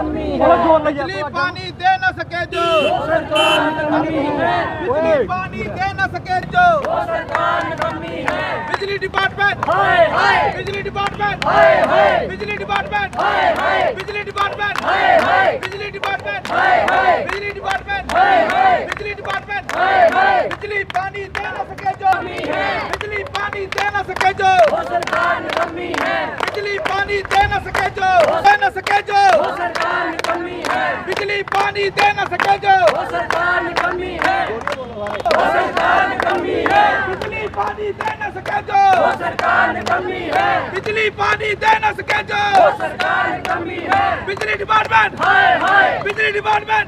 बिजली पानी दे न सके जो। बिजली पानी दे न सके जो। बिजली डिपार्टमेंट। बिजली डिपार्टमेंट। बिजली डिपार्टमेंट। बिजली डिपार्टमेंट। बिजली डिपार्टमेंट। बिजली डिपार्टमेंट। बिजली डिपार्टमेंट। बिजली पानी दे न सके जो। बिजली पानी दे न सके जो। बिजली पानी दे न सके जो। दे न सके जो। बिजली पानी दे न सके जो बिजली पानी दे न सके जो बिजली पानी दे न सके जो बिजली डिपार्टमेंट। बिजली डिपार्टमेंट।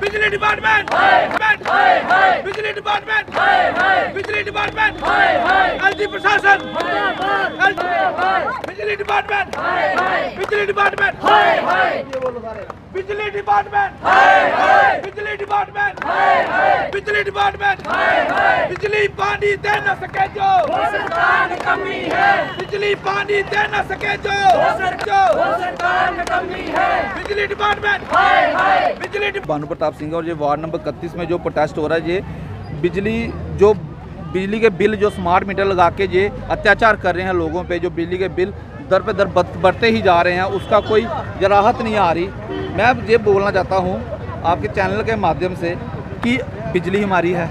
बिजली डिपार्टमेंट। बिजली डिपार्टमेंट। बिजली डिपार्टमेंट। एलजी प्रशासन। बिजली डिपार्टमेंट। बिजली डिपार्टमेंट। बिजली डिपार्टमेंट। बिजली डिपार्टमेंट। बिजली डिपार्टमेंट। बिजली पानी दे न सके जो। बिजली पानी दे न सके जो। जो। बिजली डिपार्टमेंट। बिजली भानु प्रताप सिंह और ये वार्ड नंबर इकतीस में जो प्रोटेस्ट हो रहा है ये बिजली जो बिजली के बिल जो स्मार्ट मीटर लगा के ये अत्याचार कर रहे हैं लोगों पे जो बिजली के बिल दर पे दर बढ़ते ही जा रहे हैं, उसका कोई राहत नहीं आ रही। मैं ये बोलना चाहता हूँ आपके चैनल के माध्यम से कि बिजली हमारी है,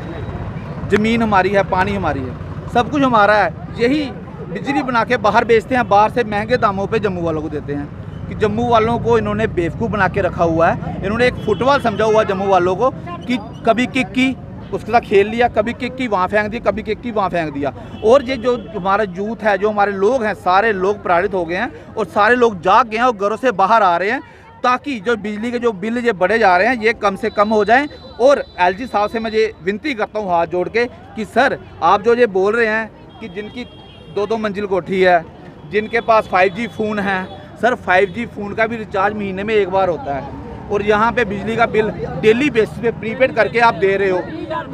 ज़मीन हमारी है, पानी हमारी है, सब कुछ हमारा है। यही बिजली बना के बाहर बेचते हैं, बाहर से महँगे दामों पे जम्मू वालों को देते हैं कि जम्मू वालों को इन्होंने बेवकूफ़ बना के रखा हुआ है। इन्होंने एक फुटबॉल समझा हुआ है जम्मू वालों को कि कभी किक की उसके साथ खेल लिया, कभी किक की वहाँ फेंक दिया कभी किक की वहाँ फेंक दिया। और ये जो हमारा यूथ है, जो हमारे लोग हैं, सारे लोग प्रताड़ित हो गए हैं और सारे लोग जाग गए हैं और घरों से बाहर आ रहे हैं ताकि जो बिजली के जो बिल ये बढ़े जा रहे हैं, ये कम से कम हो जाएँ। और एलजी साहब से मैं ये विनती करता हूँ हाथ जोड़ के कि सर, आप जो ये बोल रहे हैं कि जिनकी दो दो मंजिल कोठी है, जिनके पास 5G फ़ोन है, सर 5G फ़ोन का भी रिचार्ज महीने में एक बार होता है। और यहाँ पे बिजली का बिल डेली बेसिस पे प्रीपेड करके आप दे रहे हो।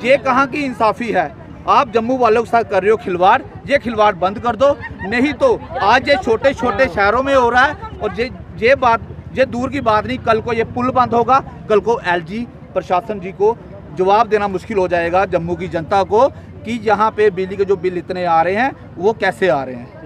ये कहाँ की इंसाफी है? आप जम्मू वालों के साथ कर रहे हो खिलवाड़। ये खिलवाड़ बंद कर दो। नहीं तो आज ये छोटे छोटे शहरों में हो रहा है और ये ये बात, ये दूर की बात नहीं। कल को ये पुल बंद होगा। कल को एलजी प्रशासन जी को जवाब देना मुश्किल हो जाएगा जम्मू की जनता को कि यहाँ पे बिजली के जो बिल इतने आ रहे हैं, वो कैसे आ रहे हैं।